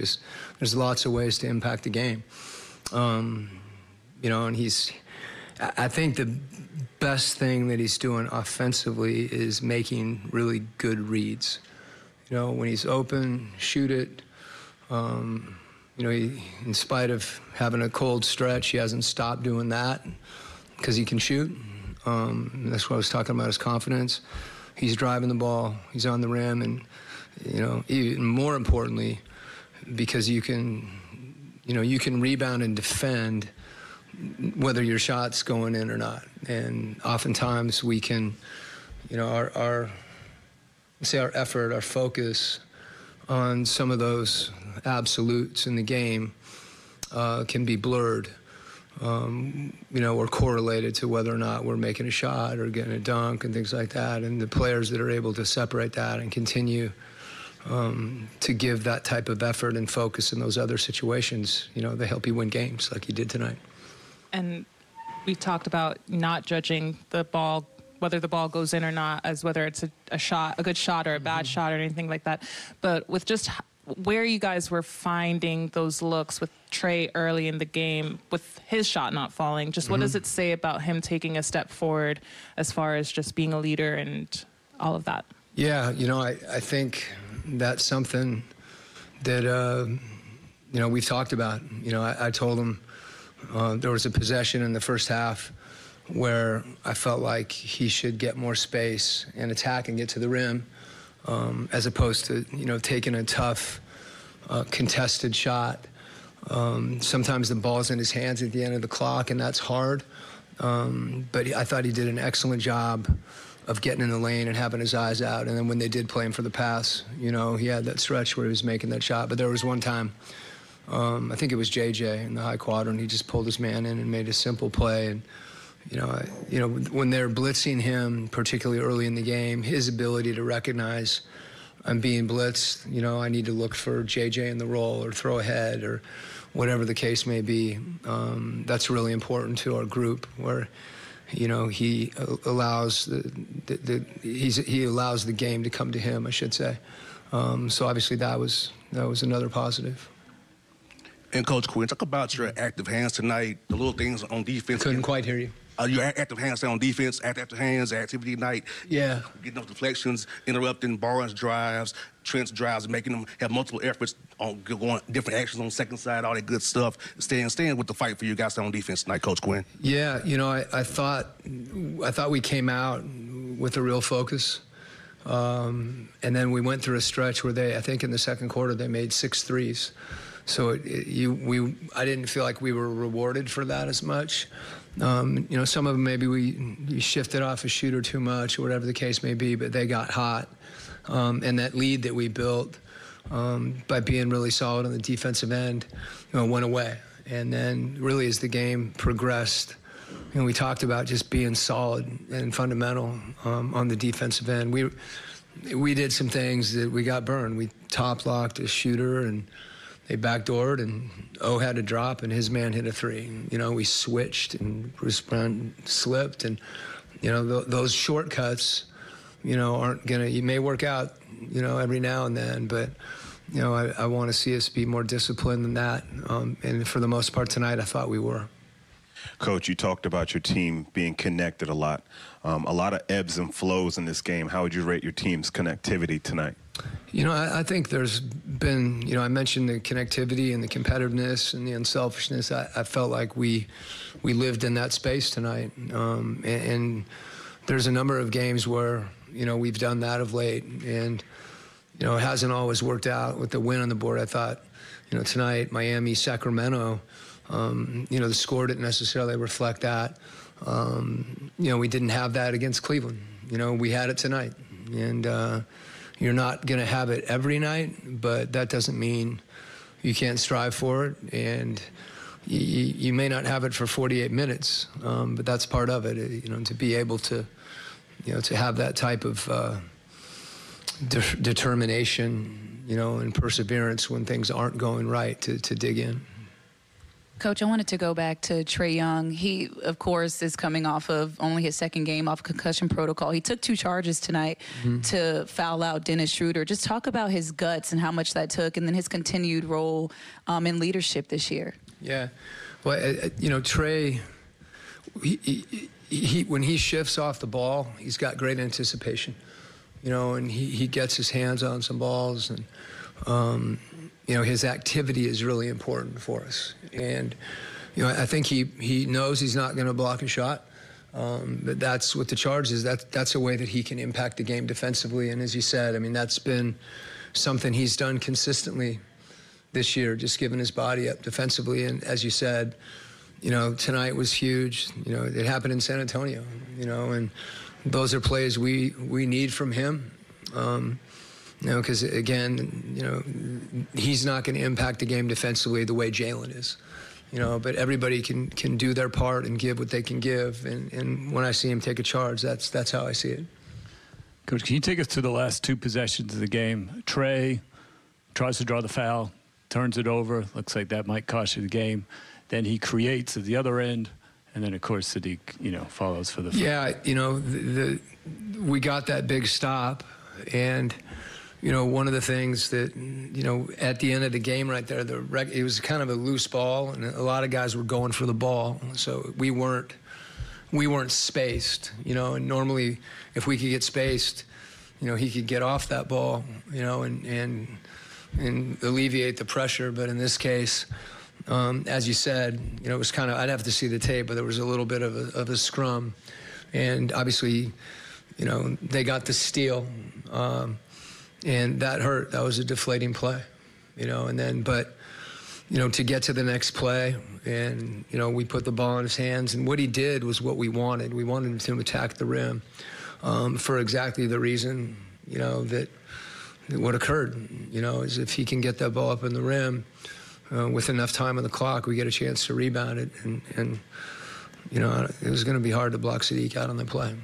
just there's lots of ways to impact the game. Um, you know, and he's. I think the best thing that he's doing offensively is making really good reads. You know, when he's open, shoot it. Um, you know, he, in spite of having a cold stretch, he hasn't stopped doing that because he can shoot. Um, that's what I was talking about his confidence. He's driving the ball, he's on the rim, and you know, even more importantly, because you can, you know, you can rebound and defend whether your shot's going in or not. And oftentimes we can, you know, our, our say our effort, our focus on some of those absolutes in the game uh, can be blurred. Um, you know, or correlated to whether or not we're making a shot or getting a dunk and things like that. And the players that are able to separate that and continue um, to give that type of effort and focus in those other situations, you know, they help you win games like you did tonight. And we talked about not judging the ball, whether the ball goes in or not, as whether it's a, a shot, a good shot or a bad mm-hmm. shot or anything like that. But with just where you guys were finding those looks with Trae early in the game, with his shot not falling, just mm-hmm. what does mm-hmm. it say about him taking a step forward as far as just being a leader and all of that? Yeah, you know, I, I think that's something that uh, you know we've talked about. You know, I, I told him uh, there was a possession in the first half where I felt like he should get more space and attack and get to the rim, um, as opposed to you know taking a tough uh, contested shot. Um, sometimes the ball's in his hands at the end of the clock, and that's hard. Um, but I thought he did an excellent job of getting in the lane and having his eyes out. And then when they did play him for the pass, you know, he had that stretch where he was making that shot. But there was one time, um, I think it was JJ in the high quadrant. He just pulled his man in and made a simple play. And you know, I, you know, when they're blitzing him, particularly early in the game, his ability to recognize I'm being blitzed. You know, I need to look for JJ in the roll or throw ahead or whatever the case may be. Um, that's really important to our group where you know, he allows the, the, the he allows the game to come to him, I should say. Um, so obviously that was that was another positive. And Coach Quin, talk about your active hands tonight, the little things on defense. Couldn't quite hear you. Uh, your active hands on defense, active hands, activity night. Yeah. Getting those deflections, interrupting Barnes drives, Trent's drives, making them have multiple efforts on going different actions on second side, all that good stuff. Staying, staying with the fight for you guys on defense tonight, Coach Quin. Yeah, you know, I, I thought, I thought we came out with a real focus. Um, and then we went through a stretch where they, I think in the second quarter, they made six threes. So it, it, you, we, I didn't feel like we were rewarded for that as much. Um, you know, some of them maybe we shifted off a shooter too much or whatever the case may be, but they got hot. Um, and that lead that we built um, by being really solid on the defensive end, you know, went away. And then really as the game progressed, you know, we talked about just being solid and fundamental um, on the defensive end. We we did some things that we got burned. We top locked a shooter and they backdoored and O had to drop and his man hit a three. You know, we switched and Bruce Brown slipped and, you know, th- those shortcuts, you know, aren't to, you may work out, you know, every now and then, but, you know, I, I want to see us be more disciplined than that. Um, and for the most part tonight, I thought we were. Coach, you talked about your team being connected a lot. Um, a lot of ebbs and flows in this game. How would you rate your team's connectivity tonight? You know, I, I, think there's been, you know, I mentioned the connectivity and the competitiveness and the unselfishness. I, I felt like we we lived in that space tonight, um, and, and, there's a number of games where you know we've done that of late, and you know it hasn't always worked out with the win on the board. I thought, you know, tonight Miami, Sacramento, um, you know, the score didn't necessarily reflect that. Um, you know, we didn't have that against Cleveland. You know, we had it tonight, and. Uh, you're not going to have it every night, but that doesn't mean you can't strive for it. And you, you may not have it for 48 minutes, um, but that's part of it. You know, to be able to, you know, to have that type of uh, de- determination, you know, and perseverance when things aren't going right to, to dig in. Coach, I wanted to go back to Trae Young. He, of course, is coming off of only his second game off concussion protocol. He took two charges tonight to foul out Dennis Schroeder. Just talk about his guts and how much that took, and then his continued role um, in leadership this year. Yeah. Well, uh, uh, you know, Trae, he, he, he, when he shifts off the ball, he's got great anticipation. You know, and he, he gets his hands on some balls, and, um, you know, his activity is really important for us. And, you know, I think he, he knows he's not going to block a shot. Um, but that's what the charge is. That, that's a way that he can impact the game defensively. And as you said, I mean, that's been something he's done consistently this year, just giving his body up defensively. And as you said, you know, tonight was huge. You know, it happened in San Antonio. You know, and those are plays we we need from him. Um, you know, because again, you know, he's not going to impact the game defensively the way Jalen is. You know, but everybody can can do their part and give what they can give. And, and when I see him take a charge, that's that's how I see it. Coach, can you take us to the last two possessions of the game? Trae tries to draw the foul, turns it over. Looks like that might cost you the game. Then he creates at the other end, and then of course Saddiq, you know, follows for the. Yeah, you know, the, the we got that big stop, and you know, one of the things that you know at the end of the game, right there, the rec- it was kind of a loose ball, and a lot of guys were going for the ball, so we weren't we weren't spaced, you know. And normally, if we could get spaced, you know, he could get off that ball, you know, and and and alleviate the pressure. But in this case, um, as you said, you know, it was kind of I'd have to see the tape, but there was a little bit of a, of a scrum, and obviously, you know, they got the steal, um, and that hurt. That was a deflating play, you know. And then, but you know, to get to the next play, and you know, we put the ball in his hands, and what he did was what we wanted. We wanted him to attack the rim um, for exactly the reason, you know, that, what occurred. You know, is if he can get that ball up in the rim uh, with enough time on the clock, we get a chance to rebound it, and, and you know, it was going to be hard to block Saddiq out on the play.